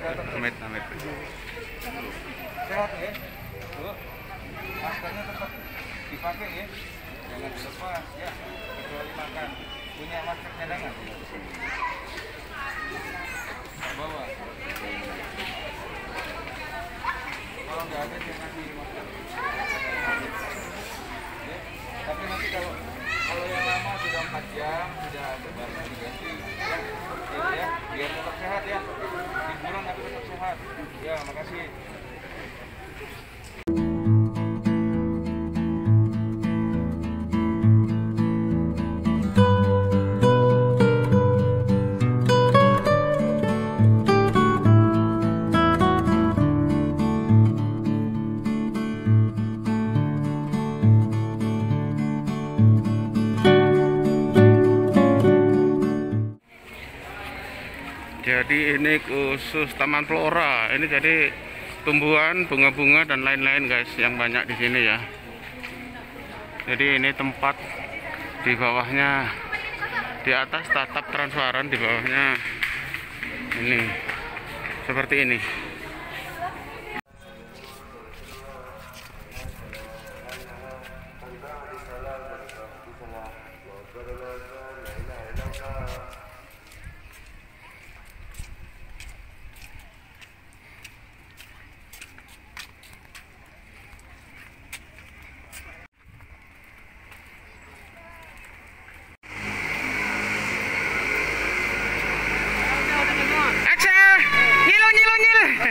Amit, amit. sehat ya. Bu maskernya tetap dipakai ya. Jangan dilepas ya. Kecuali makan. Punya masker cadangan bawa. Kalau nggak ada jangan di masker. Ya. tapi nanti kalau kalau yang lama sudah 4 jam sudah berbaru diganti. Ya ya biar tetap sehat ya liburan tapi tetap sehat ya makasih Jadi ini khusus Taman Flora. Ini jadi tumbuhan, bunga-bunga dan lain-lain guys yang banyak di sini ya. Jadi ini tempat di bawahnya di atas tatap transparan di bawahnya ini seperti ini.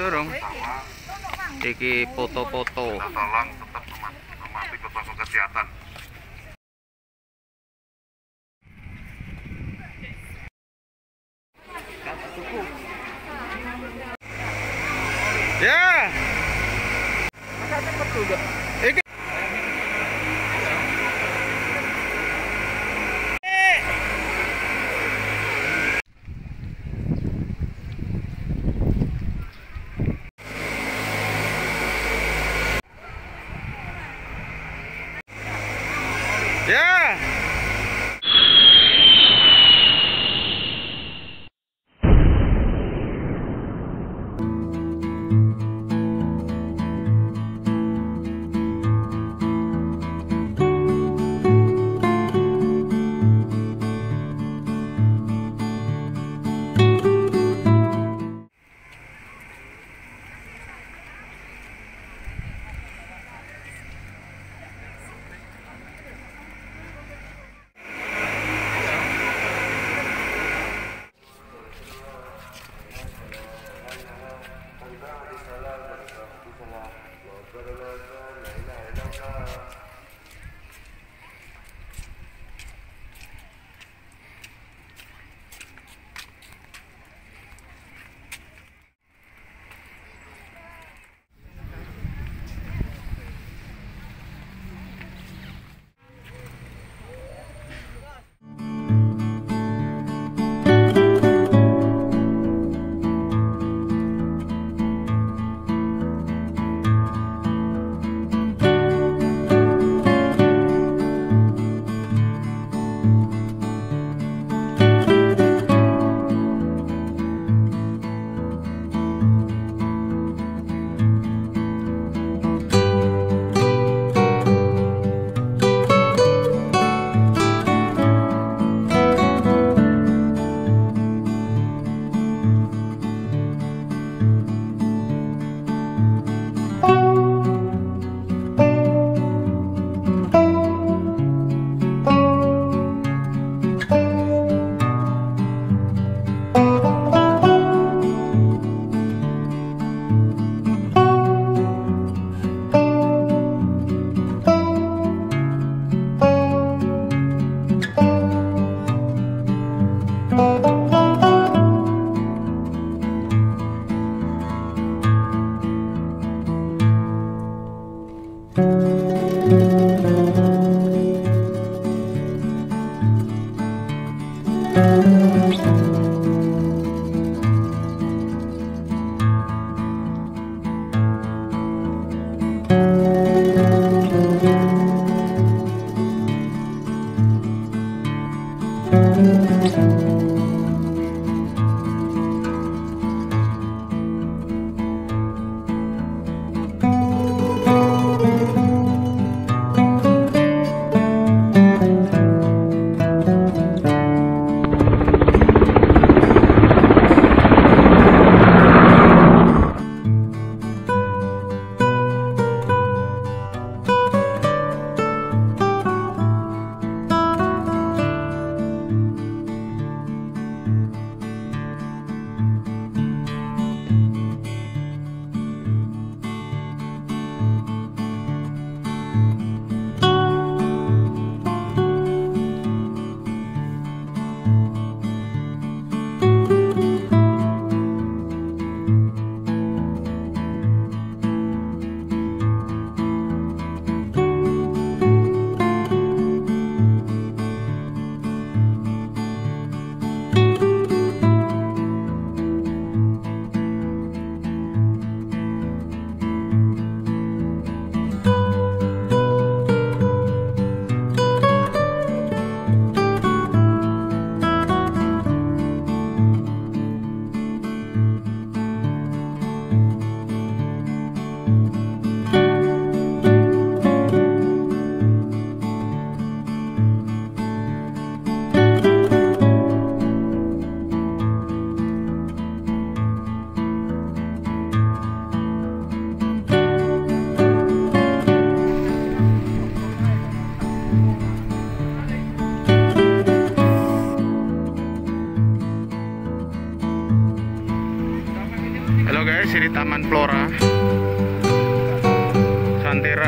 Turung. Iki foto-foto. tolong tetap mematuhi protokol kesehatan. Ya. Iki.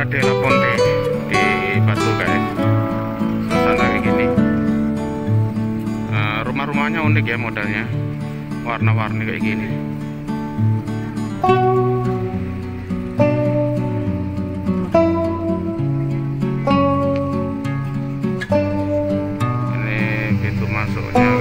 Santera de la Ponte di Batu guys. Suasana kayak gini. Eh, rumah-rumahnya unik ya modelnya, warna-warni kayak gini. Ini pintu masuknya